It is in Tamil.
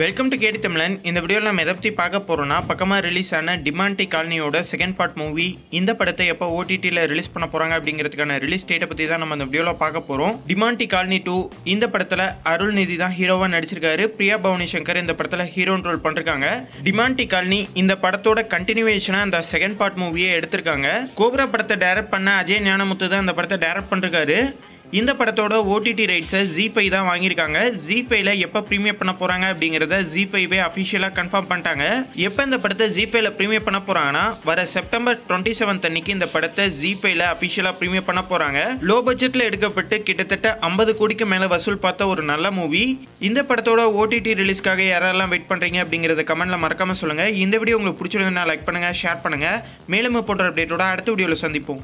வெல்கம் டு கேடி தமிழன் இந்த வீடியோவில் நம்ம எதை பற்றி பார்க்க போகிறோம்னா பக்கமாக ரிலீஸ் ஆன டிமாண்டி காலனியோட செகண்ட் பார்ட் மூவி இந்த படத்தை எப்போ ஓடிடியில் ரிலீஸ் பண்ண போகிறாங்க அப்படிங்கிறதுக்கான ரிலீஸ் டேட்டை பற்றி தான் நம்ம இந்த வீடியோவில் பார்க்க போகிறோம் டிமாண்டி காலனி டூ இந்த படத்தில் அருள்நிதி தான் ஹீரோவாக நடிச்சிருக்காரு. பிரியா பவனி சங்கர் இந்த படத்தில் ஹீரோன் ரோல் பண்ணிருக்காங்க. டிமாண்டி காலனி இந்த படத்தோட கண்டினியூவேஷனாக அந்த செகண்ட் பார்ட் மூவியை எடுத்திருக்காங்க. கோப்ரா படத்தை டைரக்ட் பண்ண அஜய் ஞானமுத்து தான் இந்த படத்தை டைரக்ட் பண்ணிருக்காரு. இந்த படத்தோட ஓடிடி ரைட்ஸை ஜிபே தான் வாங்கியிருக்காங்க. ஜிபையில் எப்போ ப்ரீமியம் பண்ண போகிறாங்க அப்படிங்கிறத ஜிபேவே அஃபிஷியலாக கன்ஃபார்ம் பண்ணிட்டாங்க. எப்போ இந்த படத்தை ஜிபையில் ப்ரீமியம் பண்ண போகிறாங்கன்னா வர செப்டம்பர் டுவெண்ட்டி செவன்த் அன்னைக்கு இந்த படத்தை ஜிபையில் அஃபிஷியலாக ப்ரீமியம் பண்ண போகிறாங்க லோ பட்ஜெட்டில் எடுக்கப்பட்டு கிட்டத்தட்ட ஐம்பது கோடிக்கு மேலே வசூல் பார்த்த ஒரு நல்ல மூவி இந்த படத்தோட ஓடிடி ரிலீஸ்க்காக யாரெல்லாம் வெயிட் பண்ணுறீங்க அப்படிங்கிறத கமெண்ட்டில் மறக்காமல் சொல்லுங்கள் இந்த வீடியோ உங்களுக்கு பிடிச்சிருந்தா லைக் பண்ணுங்கள் ஷேர் பண்ணுங்கள் மேலும் போன்ற அப்டேட்டோட அடுத்த வீடியோவில் சந்திப்போம்.